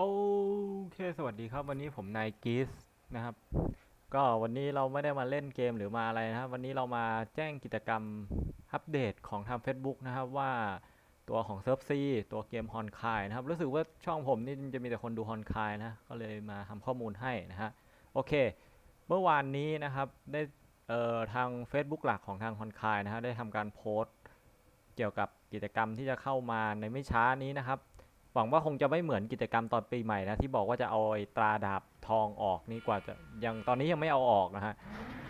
โอเค สวัสดีครับ วันนี้ผมนาย GEZ นะครับ ก็วันนี้เราไม่ได้มาเล่นเกมหรือมาอะไรนะครับ วันนี้เรามาแจ้งกิจกรรมอัปเดตของทาง Facebook นะครับว่าตัวของเซิร์ฟ SEA ตัวเกม Honkai นะครับ รู้สึกว่าช่องผมนี่จะมีแต่คนดู Honkai นะ ก็เลยมาทำข้อมูลให้นะฮะ โอเค เมื่อวานนี้นะครับได้เอ่อทาง Facebook หลักของทาง Honkai นะฮะได้ทำการโพสต์เกี่ยวกับกิจกรรมที่จะเข้ามาในไม่ช้านี้นะครับ วังว่าคงจะไม่เหมือนกิจกรรมตอนปีใหม่นะที่บอกว่าจะเอาไอ้ตราดาบทองออกนี่กว่าจะยังตอนนี้ยังไม่เอาออกนะฮะ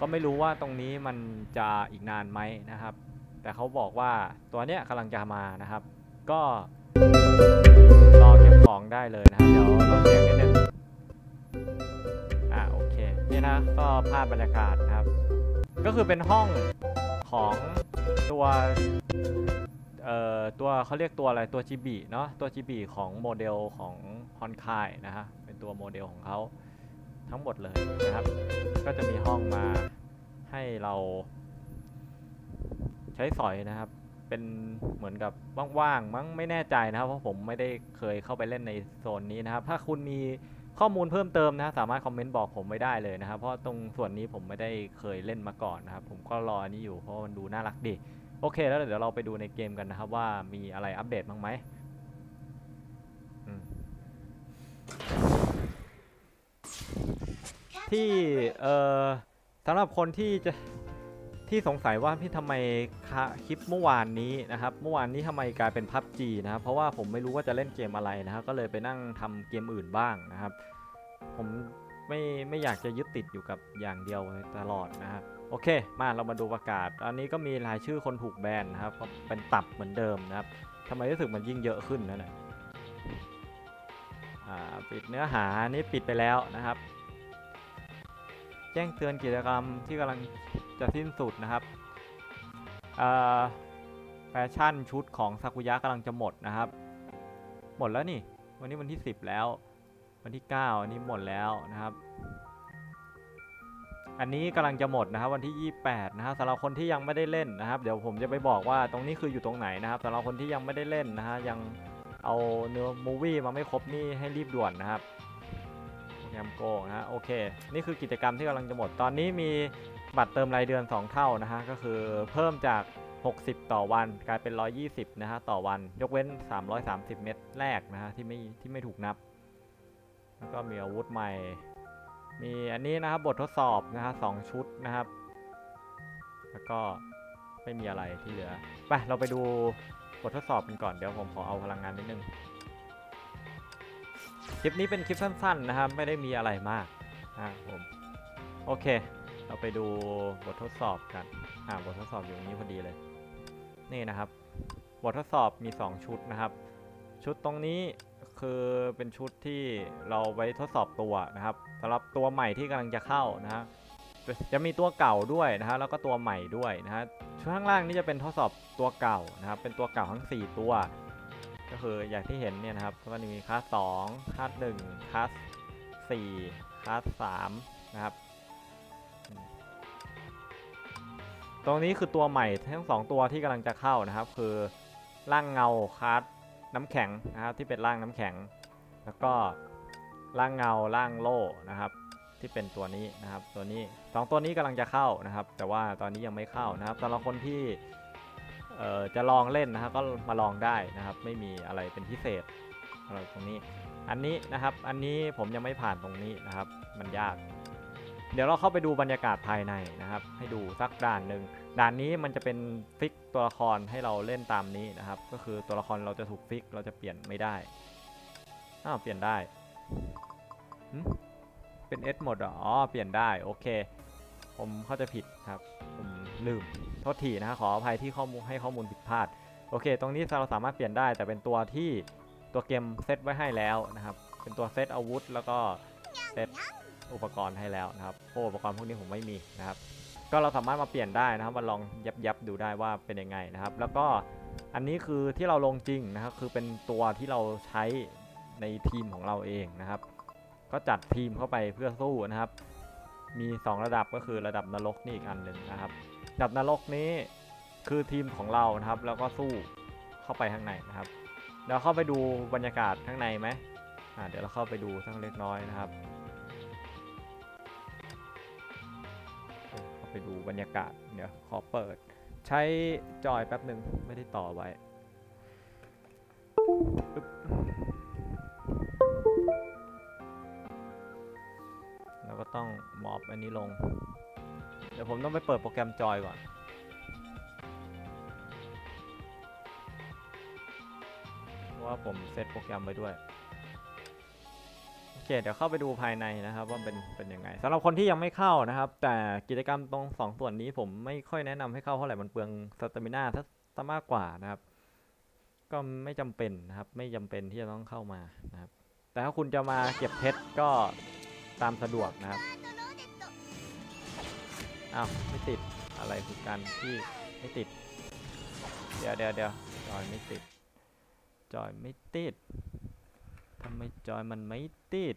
ก็ไม่รู้ว่าตรงนี้มันจะอีกนานไหมนะครับ แต่เขาบอกว่าตัวเนี้ยกำลังจะมานะครับ ก็รอเก็บของได้เลยนะเดี๋ยวราเสียงนิดนึงอ่าโอเคนี่นะก็ภาพบรรยากาศนะครับ ก็คือเป็นห้องของตัว เอ่อตัวเขาเรียกตัวอะไรตัว GB เนาะตัว GB ของโมเดลของฮอนคายนะฮะเป็นตัวโมเดลของเขาทั้งหมดเลยนะครับ ก็จะมีห้องมาให้เราใช้สอยนะครับเป็นเหมือนกับว่างๆมั้งไม่แน่ใจนะครับ เพราะผมไม่ได้เคยเข้าไปเล่นในโซนนี้นะครับ ถ้าคุณมีข้อมูลเพิ่มเติมนะสามารถคอมเมนต์บอกผมไว้ได้เลยนะครับ เพราะตรงส่วนนี้ผมไม่ได้เคยเล่นมาก่อนนะครับ ผมก็รออันนี้อยู่เพราะมันดูน่ารักดี โอเคแล้วเดี๋ยวเราไปดูในเกมกันนะครับว่ามีอะไรอัปเดตบ้างไหมที่เอ่อสำหรับคนที่จะที่สงสัยว่าพี่ทำไมคลิปเมื่อวานนี้นะครับ เมื่อวานนี้ทำไมกลายเป็นพับจีนะครับ เพราะว่าผมไม่รู้ว่าจะเล่นเกมอะไรนะครับ ก็เลยไปนั่งทำเกมอื่นบ้างนะครับ ผมไม่ไม่อยากจะยึดติดอยู่กับอย่างเดียวตลอดนะครับ โอเค มาเรามาดูประกาศ อันนี้ก็มีรายชื่อคนถูกแบนนะครับ ก็เป็นตับเหมือนเดิมนะครับทำไมรู้สึกมันยิ่งเยอะขึ้นนั่นแหละอ่าปิดเนื้อหานี่ปิดไปแล้วนะครับ แจ้งเตือนกิจกรรมที่กำลังจะสิ้นสุดนะครับแฟชั่นชุดของซากุยะกำลังจะหมดนะครับ หมดแล้วนี่ วันนี้วันที่ 10 แล้ว วันที่ 9 อันนี้หมดแล้วนะครับ อันนี้กำลังจะหมดนะครับวันที่ 28 นะครับสำหรับคนที่ยังไม่ได้เล่นนะครับ เดี๋ยวผมจะไปบอกว่าตรงนี้คืออยู่ตรงไหนนะครับสำหรับคนที่ยังไม่ได้เล่นนะฮะยังเอาเนื้อมูวี่มาไม่ครบนี่ให้รีบด่วนนะครับโปรแกรมโกงนะฮะโอเค นี่คือกิจกรรมที่กำลังจะหมด ตอนนี้มีบัตรเติมรายเดือน 2 เท่านะฮะก็คือเพิ่มจาก 60 ต่อวันกลายเป็น 120 นะฮะต่อวัน ยกเว้น 330 เม็ดแรกนะฮะที่ไม่ที่ไม่ถูกนับ แล้วก็มีอาวุธใหม่ มีอันนี้นะครับบททดสอบนะฮะสองชุดนะครับ แล้วก็ไม่มีอะไรที่เหลือไปเราไปดูบททดสอบกันก่อนเดี๋ยวผมขอเอาพลังงานนิดนึงคลิปนี้เป็นคลิปสั้นๆนะครับ ไม่ได้มีอะไรมากนะครับผมโอเค เราไปดูบททดสอบกันอ่าบททดสอบอยู่ตรงนี้พอดีเลย นี่นะครับ บททดสอบมี 2 ชุดนะครับ ชุดตรงนี้คือเป็นชุดที่เราไว้ทดสอบตัวนะครับสำหรับตัวใหม่ที่กำลังจะเข้านะฮะจะมีตัวเก่าด้วยนะฮะแล้วก็ตัวใหม่ด้วยนะฮะชุดข้างล่างนี่จะเป็นทดสอบตัวเก่านะครับเป็นตัวเก่าทั้ง 4 ตัว ก็คืออย่างที่เห็นเนี่ยนะครับก็จะมีคลาส2คลาส1คลาส4คลาส3นะครับตรงนี้คือตัวใหม่ทั้งสองตัวที่กำลังจะเข้านะครับ คือร่างเงาคลาส น้ำแข็งนะครับที่เป็นร่างน้ำแข็ง แล้วก็ร่างเงาร่างโล่นะครับ ที่เป็นตัวนี้นะครับ ตัวนี้สองตัวนี้กำลังจะเข้านะครับ แต่ว่าตอนนี้ยังไม่เข้านะครับสำหรับคนที่เอ่อจะลองเล่นนะครับก็มาลองได้นะครับ ไม่มีอะไรเป็นพิเศษอะไรตรงนี้ อันนี้นะครับ อันนี้ผมยังไม่ผ่านตรงนี้นะครับ มันยาก เดี๋ยวเราเข้าไปดูบรรยากาศภายในนะครับ ให้ดูสักด่านหนึ่งด่านนี้มันจะเป็นฟิกตัวละครให้เราเล่นตามนี้นะครับ ก็คือตัวละครเราจะถูกฟิกเราจะเปลี่ยนไม่ได้อ้าวเปลี่ยนได้เป็นเอสหมดเหรออ๋อเปลี่ยนได้โอเค ผมเข้าใจผิดครับผมลืมโทษทีนะขออภัยที่ข้อมูลให้ข้อมูลผิดพลาดโอเค ตรงนี้เราสามารถเปลี่ยนได้ แต่เป็นตัวที่ตัวเกมเซตไว้ให้แล้วนะครับ เป็นตัวเซตอาวุธแล้วก็เซต อุปกรณ์ให้แล้วนะครับพวกอุปกรณ์พวกนี้ผมไม่มีนะครับ ก็เราสามารถมาเปลี่ยนได้นะครับมาลองยับยับดูได้ว่าเป็นยังไงนะครับ แล้วก็อันนี้คือที่เราลงจริงนะครับ คือเป็นตัวที่เราใช้ในทีมของเราเองนะครับ ก็จัดทีมเข้าไปเพื่อสู้นะครับ มี 2 ระดับก็คือระดับนรกนี่อีกอันหนึ่งนะครับระดับนรกนี้คือทีมของเรานะครับ แล้วก็สู้เข้าไปข้างในนะครับเดี๋ยวเข้าไปดูบรรยากาศข้างในไหมอ่าเดี๋ยวเราเข้าไปดูสักเล็กน้อยนะครับ ดูบรรยากาศ เดี๋ยวขอเปิด ใช้จอยแป๊บหนึ่งไม่ได้ต่อไว้แล้วก็ต้องมอบอันนี้ลง เดี๋ยวผมต้องไปเปิดโปรแกรมจอยก่อนเพราะว่าผมเซตโปรแกรมไว้ด้วย เคเดี๋ยวเข้าไปดูภายในนะครับ ว่าเป็นเป็นยังไงสำหรับคนที่ยังไม่เข้านะครับ แต่กิจกรรมตรงสองส่วนนี้ผมไม่ค่อยแนะนำให้เข้าเท่าไหร่มันเปลืองสตามิน่าถ้ามากกว่านะครับ ก็ไม่จำเป็นนะครับ ไม่จำเป็นที่จะต้องเข้ามานะครับ แต่ถ้าคุณจะมาเก็บเพชรก็ตามสะดวกนะครับอ้าวไม่ติดอะไรคือการที่ไม่ติด เดี๋ยวเดี๋ยวเดี๋ยวจอยไม่ติดจอยไม่ติด ทำไมจอยมันไม่ติด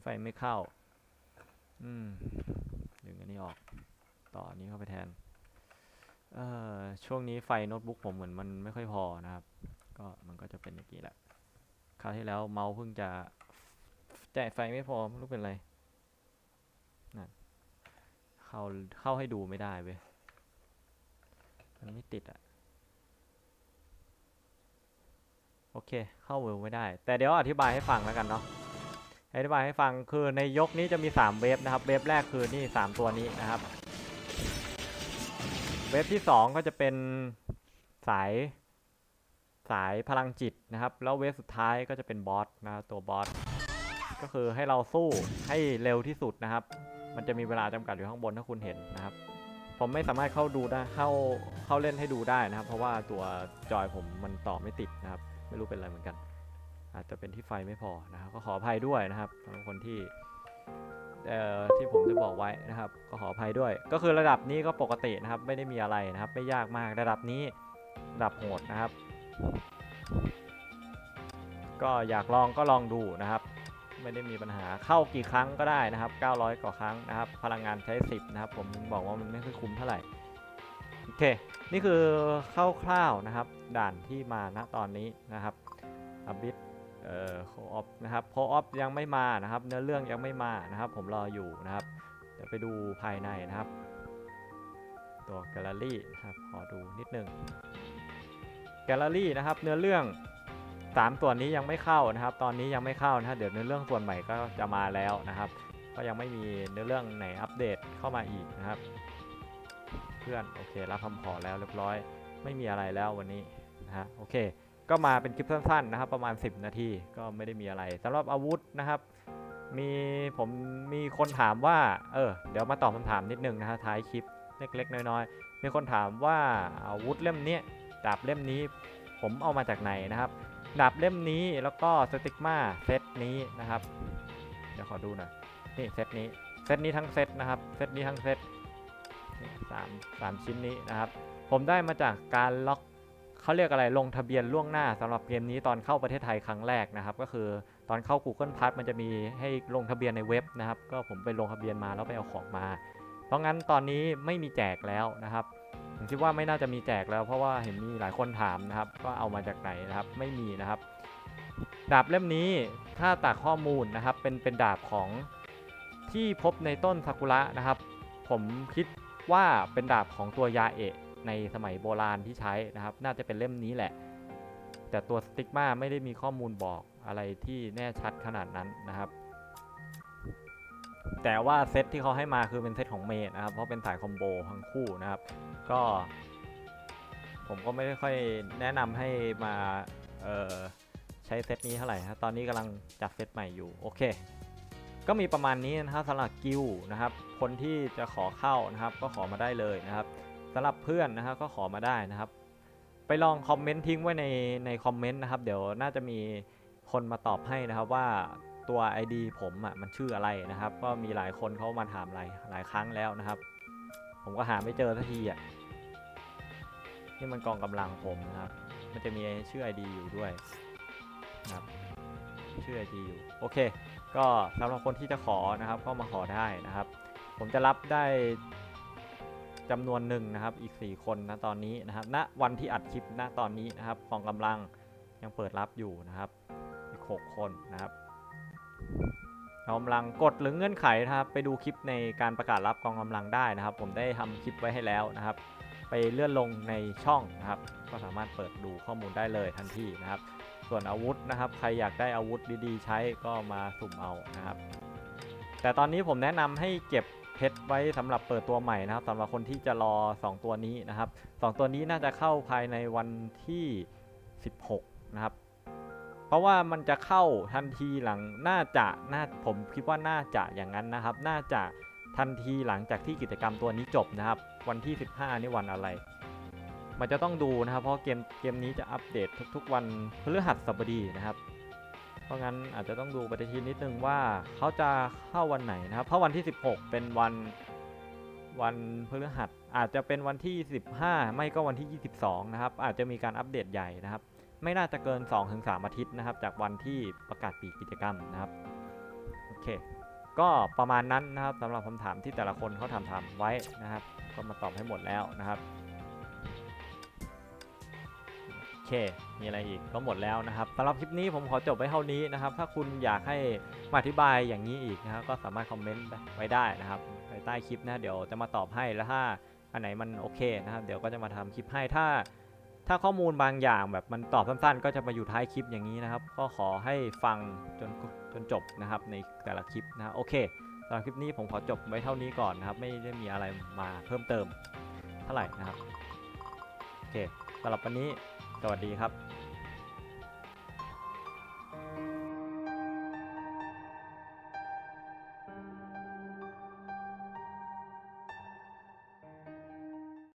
ไฟไม่เข้า อืม ดึงอันนี้ออก ต่ออันนี้เข้าไปแทน เอ่อ ช่วงนี้ไฟโน้ตบุ๊กผมเหมือนมันไม่ค่อยพอนะครับ ก็มันก็จะเป็นอย่างนี้แหละ คราวที่แล้วเมาส์เพิ่งจะแต่ไฟไม่พอไม่รู้เป็นไร เข้าเข้าให้ดูไม่ได้เว้ยมันไม่ติดอะโอเค เข้าเวิร์ไม่ได้ แต่เดี๋ยวอธิบายให้ฟังแล้วกันเนาะอธิบายให้ฟังคือในยกนี้จะมี 3 wave นะครับ wave แรกคือนี่ 3 ตัวนี้นะครับ wave ที่ 2 ก็จะเป็นสายสายพลังจิตนะครับ แล้ว wave สุดท้ายก็จะเป็นบอสนะครับตัวบอสก็คือให้เราสู้ให้เร็วที่สุดนะครับ มันจะมีเวลาจำกัดอยู่ข้างบนถ้าคุณเห็นนะครับ ผมไม่สามารถเข้าดูได้เข้าเข้าเล่นให้ดูได้นะครับ เพราะว่าตัวจอยผมมันต่อไม่ติดนะครับ ไม่รู้เป็นอะไรเหมือนกัน อาจจะเป็นที่ไฟไม่พอนะครับ ก็ขออภัยด้วยนะครับสำหรับคนที่เอ่อที่ผมได้บอกไว้นะครับ ก็ขออภัยด้วย ก็คือระดับนี้ก็ปกตินะครับ ไม่ได้มีอะไรนะครับ ไม่ยากมากระดับนี้ระดับโหดนะครับ ก็อยากลองก็ลองดูนะครับ ไม่ได้มีปัญหาเข้ากี่ครั้งก็ได้นะครับ 900 กว่าครั้งนะครับ พลังงานใช้ 10 นะครับ ผมบอกว่ามันไม่ค่อยคุ้มเท่าไหร่ โอเค นี่คือคร่าวๆนะครับ ด่านที่มาณตอนนี้นะครับ Abyss เอ่อ co-op นะครับ co-op ยังไม่มานะครับ เนื้อเรื่องยังไม่มานะครับ ผมรออยู่นะครับเดี๋ยวไปดูภายในนะครับ ตัวแกลเลอรี่นะครับขอดูนิดนึงแกลเลอรี่นะครับ เนื้อเรื่อง สามส่วนนี้ยังไม่เข้านะครับ ตอนนี้ยังไม่เข้านะเดี๋ยวเนื้อเรื่องส่วนใหม่ก็จะมาแล้วนะครับ ก็ยังไม่มีเนื้อเรื่องไหนอัปเดตเข้ามาอีกนะครับ เพื่อนโอเครับคำขอแล้วเรียบร้อย ไม่มีอะไรแล้ววันนี้นะฮะโอเค ก็มาเป็นคลิปสั้นๆนะครับ ประมาณ 10 นาทีก็ไม่ได้มีอะไรสำหรับอาวุธนะครับ มีผมมีคนถามว่าเออเดี๋ยวมาตอบคำถามนิดนึงนะฮะท้ายคลิปเล็กๆน้อยๆมีคนถามว่าอาวุธเล่มนี้ดาบเล่มนี้ผมเอามาจากไหนนะครับ ดาบเล่มนี้แล้วก็สติกมาเซตนี้นะครับ เดี๋ยวขอดูหน่อยนี่เซตนี้เซตนี้ทั้งเซตนะครับเซตนี้ทั้งเซตสามสามชิ้นนี้นะครับ ผมได้มาจากการล็อกเขาเรียกอะไรลงทะเบียนล่วงหน้าสำหรับเกมนี้ตอนเข้าประเทศไทยครั้งแรกนะครับ ก็คือตอนเข้า Google Plus มันจะมีให้ลงทะเบียนในเว็บนะครับ ก็ผมไปลงทะเบียนมาแล้วไปเอาของมา เพราะงั้นตอนนี้ไม่มีแจกแล้วนะครับ ผมคิดว่าไม่น่าจะมีแจกแล้วเพราะว่าเห็นมีหลายคนถามนะครับว่าเอามาจากไหนนะครับไม่มีนะครับ ดาบเล่มนี้ถ้าตากข้อมูลนะครับเป็นเป็นดาบของที่พบในต้นซากุระนะครับ ผมคิดว่าเป็นดาบของตัวยาเอะในสมัยโบราณที่ใช้นะครับ น่าจะเป็นเล่มนี้แหละ แต่ตัวสติกมาไม่ได้มีข้อมูลบอกอะไรที่แน่ชัดขนาดนั้นนะครับ แต่ว่าเซตที่เขาให้มาคือเป็นเซตของเมดนะครับ เพราะเป็นสายคอมโบทั้งคู่นะครับ ก็ ผมก็ไม่ได้ค่อยแนะนำให้มาเอ่อใช้เซตนี้เท่าไหร่นะตอนนี้กำลังจัดเซตใหม่อยู่ โอเค ก็มีประมาณนี้นะครับสำหรับกิลนะครับ คนที่จะขอเข้านะครับ ก็ขอมาได้เลยนะครับสำหรับเพื่อนนะครับก็ขอมาได้นะครับ ไปลองคอมเมนต์ทิ้งไว้ในในคอมเมนต์นะครับ เดี๋ยวน่าจะมีคนมาตอบให้นะครับว่าตัว ID ผมอะมันชื่ออะไรนะครับ ก็มีหลายคนเขามาถามหลายหลายครั้งแล้วนะครับ ผมก็หาไม่เจอสักทีอะ นี่มันกองกำลังผมนะครับ มันจะมีชื่อ ID อยู่ด้วยนะครับ ชื่อ ID อยู่ โอเค ก็สำหรับคนที่จะขอนะครับ ก็มาขอได้นะครับ ผมจะรับได้จำนวนหนึ่งนะครับ อีก 4 คนนะตอนนี้นะครับณวันที่อัดคลิปณตอนนี้นะครับกองกำลังยังเปิดรับอยู่นะครับ อีก 6 คนนะครับกองกำลังกดหรือเงื่อนไขนะครับ ไปดูคลิปในการประกาศรับกองกำลังได้นะครับ ผมได้ทำคลิปไว้ให้แล้วนะครับ ไปเลื่อนลงในช่องนะครับ ก็สามารถเปิดดูข้อมูลได้เลยทันทีนะครับ ส่วนอาวุธนะครับ ใครอยากได้อาวุธดีๆ ใช้ก็มาสุ่มเอานะครับ แต่ตอนนี้ผมแนะนำให้เก็บเพชรไว้สำหรับเปิดตัวใหม่นะครับสำหรับคนที่จะรอ 2 ตัวนี้นะครับ 2 ตัวนี้น่าจะเข้าภายในวันที่ 16 นะครับ เพราะว่ามันจะเข้าทันทีหลังน่าจะน่าผมคิดว่าน่าจะอย่างนั้นนะครับ น่าจะ ทันทีหลังจากที่กิจกรรมตัวนี้จบนะครับ วันที่ 15 นี่วันอะไร มันจะต้องดูนะครับ เพราะเกมเกมนี้จะอัปเดตทุกๆ วันพฤหัสบดีนะครับ เพราะงั้นอาจจะต้องดูปฏิทินนิดนึงว่าเขาจะเข้าวันไหนนะครับ เพราะวันที่ 16 เป็นวันวันพฤหัสอาจจะเป็นวันที่ 15 ไม่ก็วันที่ 22 นะครับ อาจจะมีการอัปเดตใหญ่นะครับ ไม่น่าจะเกิน 2-3 อาทิตย์นะครับ จากวันที่ประกาศปีกิจกรรมนะครับ โอเค ก็ประมาณนั้นนะครับสำหรับคำถามที่แต่ละคนเขาทำทำไว้นะครับ ก็มาตอบให้หมดแล้วนะครับโอเค มีอะไรอีกก็หมดแล้วนะครับสำหรับคลิปนี้ผมขอจบไว้เท่านี้นะครับ ถ้าคุณอยากให้มาอธิบายอย่างนี้อีกนะครับก็สามารถคอมเมนต์ไว้ได้นะครับในใต้คลิปนะเดี๋ยวจะมาตอบให้แล้วถ้าอันไหนมันโอเคนะครับ เดี๋ยวก็จะมาทำคลิปให้ถ้า ถ้าข้อมูลบางอย่างแบบมันตอบสั้นๆ ก็จะมาอยู่ท้ายคลิปอย่างนี้นะครับ ก็ขอให้ฟังจนจนจบนะครับในแต่ละคลิปนะโอเคสำหรับคลิปนี้ผมขอจบไว้เท่านี้ก่อนนะครับ ไม่ได้มีอะไรมาเพิ่มเติมเท่าไหร่นะครับโอเคสำหรับวันนี้สวัสดีครับ